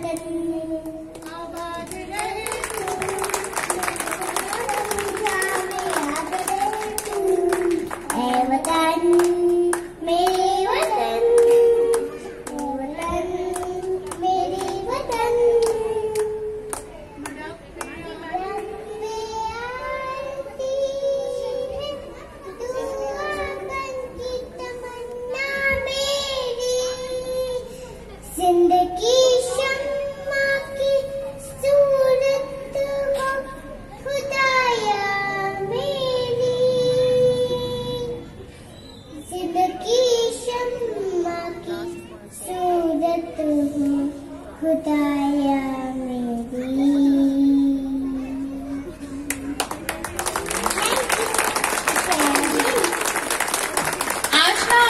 Gracias. Good day.